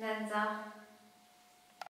nędza,